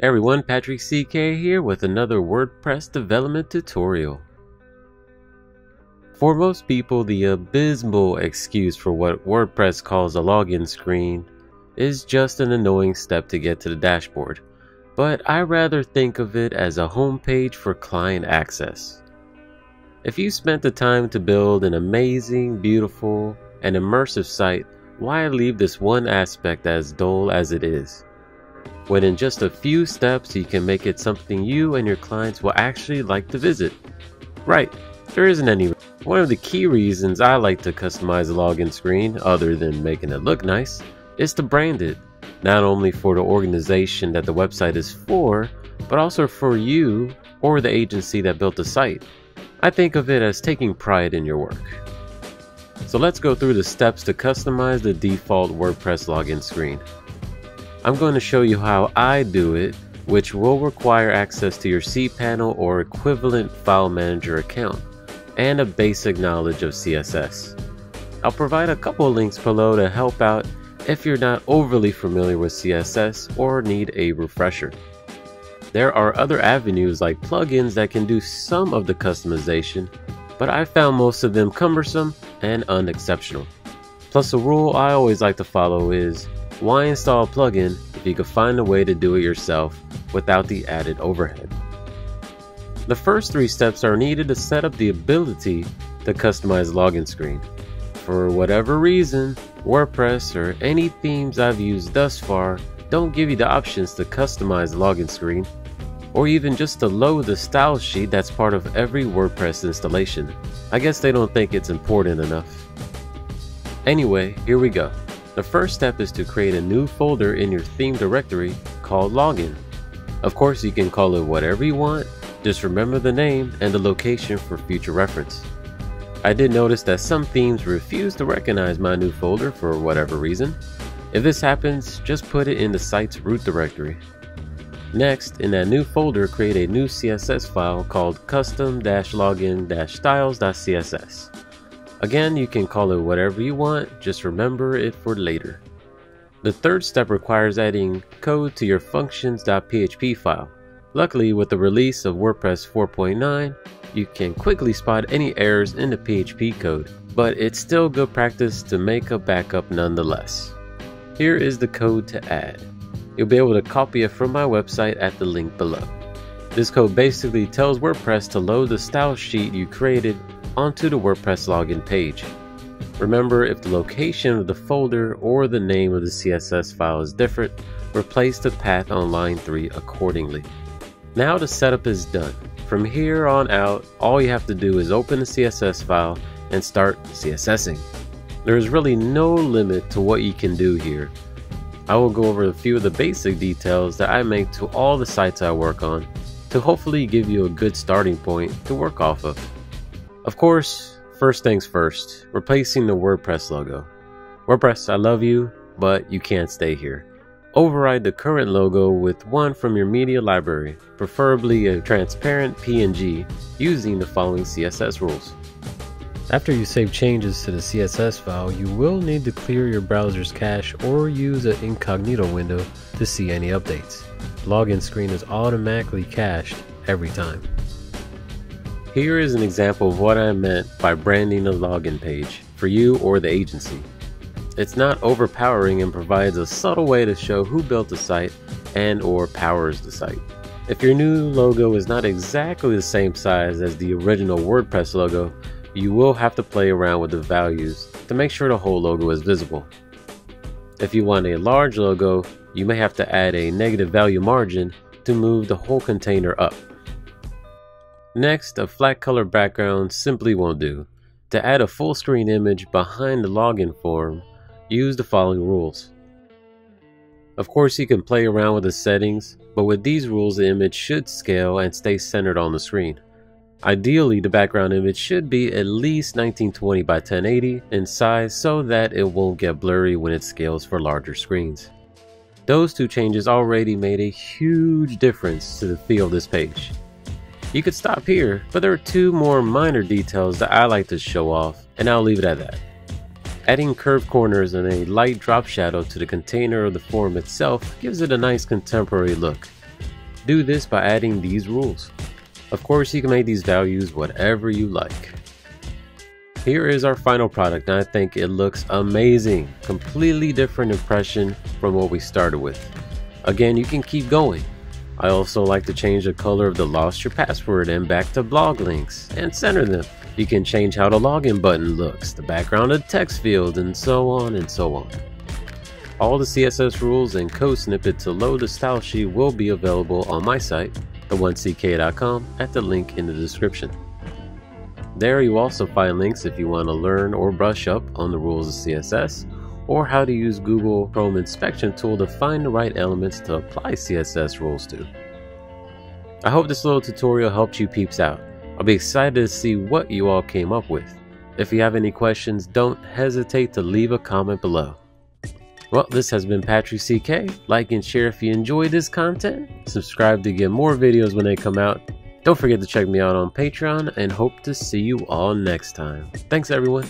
everyone, Patrick CK here with another WordPress development tutorial. For most people, the abysmal excuse for what WordPress calls a login screen is just an annoying step to get to the dashboard, but I rather think of it as a homepage for client access. If you spent the time to build an amazing, beautiful, and immersive site, why leave this one aspect as dull as it is? When in just a few steps you can make it something you and your clients will actually like to visit. Right, there isn't any. One of the key reasons I like to customize a login screen, other than making it look nice, is to brand it. Not only for the organization that the website is for, but also for you or the agency that built the site. I think of it as taking pride in your work. So let's go through the steps to customize the default WordPress login screen. I'm going to show you how I do it, which will require access to your cPanel or equivalent file manager account, and a basic knowledge of CSS. I'll provide a couple links below to help out if you're not overly familiar with CSS or need a refresher. There are other avenues like plugins that can do some of the customization, but I found most of them cumbersome and unexceptional. Plus a rule I always like to follow is why install a plugin if you can find a way to do it yourself without the added overhead? The first three steps are needed to set up the ability to customize login screen. For whatever reason, WordPress or any themes I've used thus far don't give you the options to customize login screen, or even just to load the style sheet that's part of every WordPress installation. I guess they don't think it's important enough. Anyway, here we go. The first step is to create a new folder in your theme directory called login. Of course, you can call it whatever you want, just remember the name and the location for future reference. I did notice that some themes refuse to recognize my new folder for whatever reason. If this happens, just put it in the site's root directory. Next, in that new folder, create a new CSS file called custom-login-styles.css. Again, you can call it whatever you want, just remember it for later. The third step requires adding code to your functions.php file. Luckily, with the release of WordPress 4.9, you can quickly spot any errors in the PHP code, but it's still good practice to make a backup nonetheless. Here is the code to add. You'll be able to copy it from my website at the link below. This code basically tells WordPress to load the style sheet you created onto the WordPress login page. Remember, if the location of the folder or the name of the CSS file is different, replace the path on line 3 accordingly. Now the setup is done. From here on out, all you have to do is open the CSS file and start CSSing. There is really no limit to what you can do here. I will go over a few of the basic details that I make to all the sites I work on to hopefully give you a good starting point to work off of. Of course, first things first, replacing the WordPress logo. WordPress, I love you, but you can't stay here. Override the current logo with one from your media library, preferably a transparent PNG, using the following CSS rules. After you save changes to the CSS file, you will need to clear your browser's cache or use an incognito window to see any updates. Login screen is automatically cached every time. Here is an example of what I meant by branding a login page for you or the agency. It's not overpowering and provides a subtle way to show who built the site and or powers the site. If your new logo is not exactly the same size as the original WordPress logo, you will have to play around with the values to make sure the whole logo is visible. If you want a large logo, you may have to add a negative value margin to move the whole container up. Next, a flat color background simply won't do. To add a full screen image behind the login form, use the following rules. Of course, you can play around with the settings, but with these rules, the image should scale and stay centered on the screen. Ideally, the background image should be at least 1920 by 1080 in size so that it won't get blurry when it scales for larger screens. Those two changes already made a huge difference to the feel of this page. You could stop here, but there are two more minor details that I like to show off, and I'll leave it at that. Adding curved corners and a light drop shadow to the container of the form itself gives it a nice contemporary look. Do this by adding these rules. Of course, you can make these values whatever you like. Here is our final product and I think it looks amazing. Completely different impression from what we started with. Again, you can keep going. I also like to change the color of the lost your password and back to blog links and center them. You can change how the login button looks, the background of the text field, and so on and so on. All the CSS rules and code snippet to load the style sheet will be available on my site, the1ck.com, at the link in the description. There you also find links if you want to learn or brush up on the rules of CSS, or how to use Google Chrome Inspection Tool to find the right elements to apply CSS rules to. I hope this little tutorial helped you peeps out. I'll be excited to see what you all came up with. If you have any questions, don't hesitate to leave a comment below. Well, this has been Patrick CK. Like and share if you enjoyed this content. Subscribe to get more videos when they come out. Don't forget to check me out on Patreon and hope to see you all next time. Thanks everyone.